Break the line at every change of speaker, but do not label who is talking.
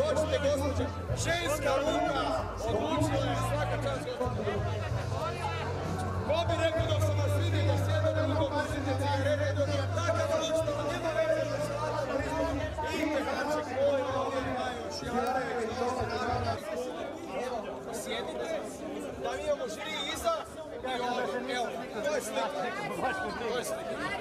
Dođite gospođe. Ženska ruka odlučila je svaka čast gospođe. Ko bi rekao dok sam vas vidio da sjede na drugom uzite cigarete dok je takav odlučite, pa nema veze da se vada prizmu. Idite Hanček moj, ovdje ima još Jarek, Sjedite, da mi imamo žiri iza i ovdje, evo, to je slika. To je slika.